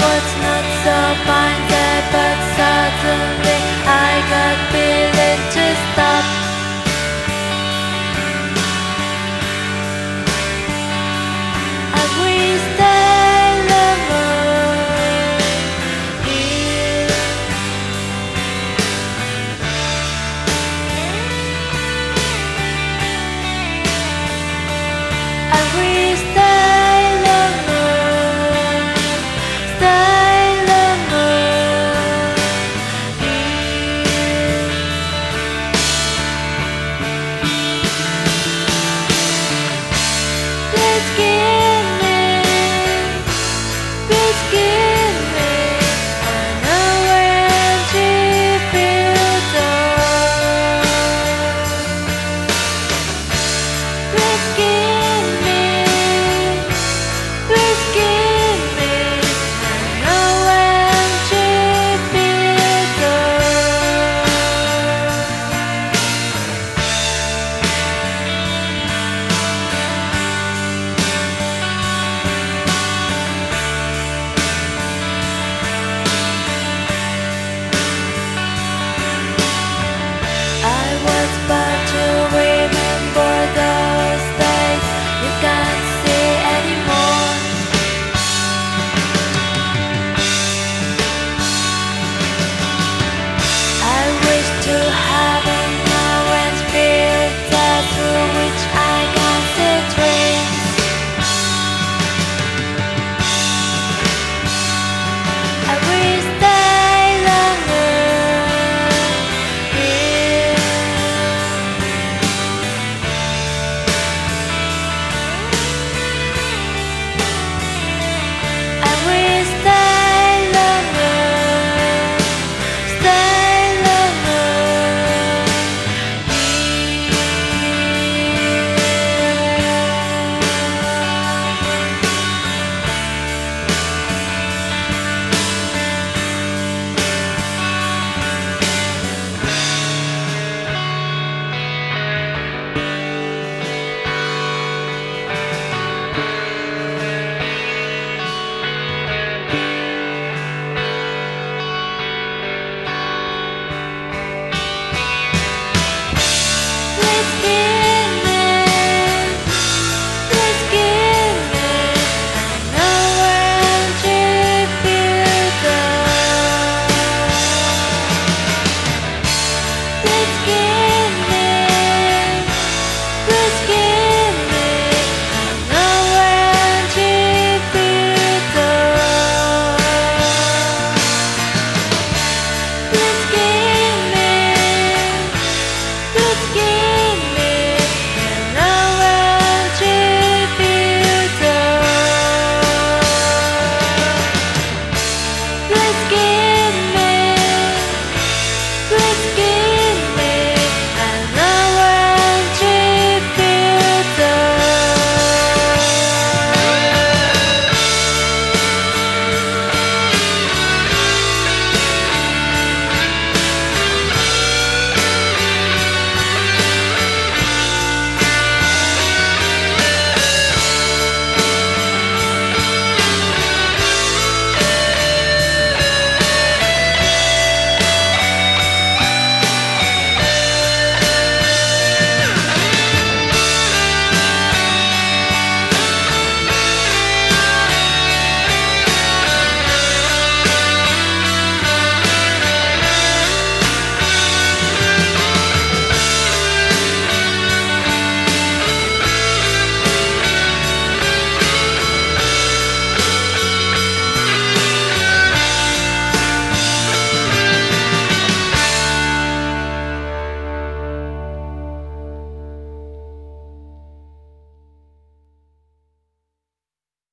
what's